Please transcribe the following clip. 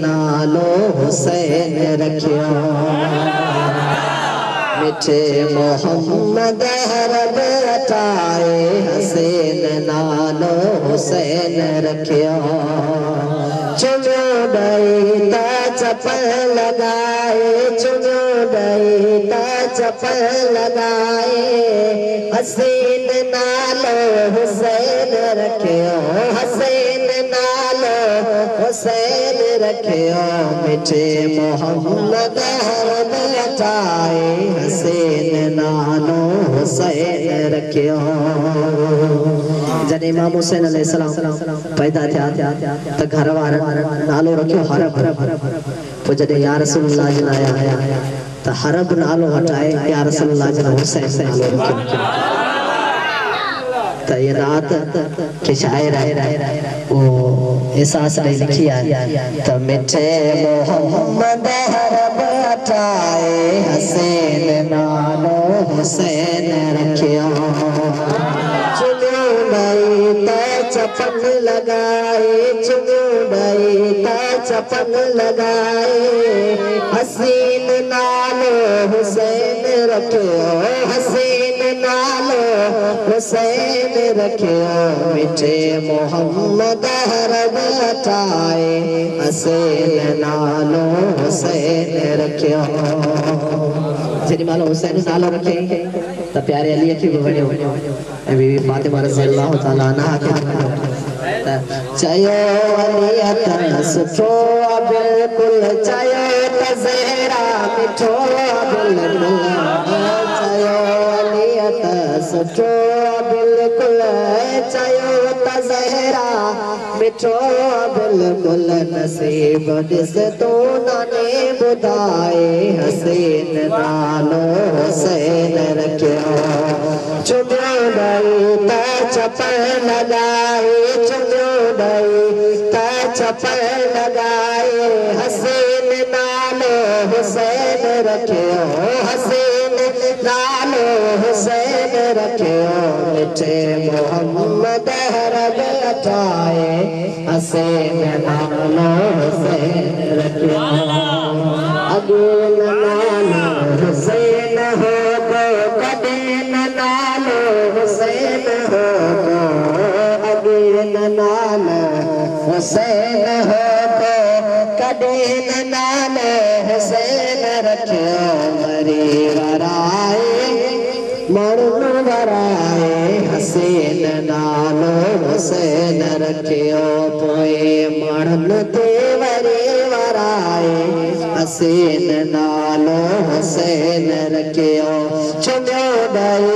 नालो हुसैन रखियो। मिठे अटाए हसैन नालो हुसैन रखियो। चुमियो डई त चपल लगाए चुमियो डई त चपल लगाए। हसीन नालो हुसैन रखियो हसैन हुसैन रखियो मिठे मोहम्मद हरब अटाए हसैन नालो हुसैन रखियो। जॾहिं इमाम हुसैन पैदा थिया, त घर वारनि नालो रखियो हरब। पोइ जॾहिं या रसूलुल्लाह जे लाइ आया, त हरब नालो हटाए, या रसूलुल्लाह जे लाइ हुसैन नालो रखियो। त ये रात के शायर है। वो एहसास ने लिखी है त मिठे मोहम्मद हरब अटाए हसैन, नालो हुसैन रखियो। चुनियो नई त चपन लगाए चुनियो नई त चपन लगाए। हसीन नालो हुसैन रखियो। हुसैन रखियो मिठे मोहम्मद हरब अटाए हसैन नालो हुसैन रखियो। जेॾी महिल हुसैन नालो रखे, त प्यारे अलीअ खे बि वणियो। ऐं बीबी फातिमा रज़ी अलाह ताला अनहा खे चयो अलीअ त सुठो बिल्कुलु चयो त ज़हरा मिठो बिल्कुलु चयो अलीअ त सुठो चयो त ज़हरा, मिठो बिल्कुलु नसीब ॾिस तो हसैन नालो हुसैन रखियो। हुसैन रखियो, हसैन नालो हुसैन रखियो अटाए हसैन नालो हुसैन रखियो। अगुल नालो हुसैन हो न नालो हुसैन हो गो। अगुल नालो हुसैन हो कॾहिं न नालो हुसैन रखियो मरी वराए माण्हू वराए, हसैन नालो हुसैन रखियो पोइ माण्हुनि ते वरी वराए, हसैन नालो हुसैन रखियो चुमियो त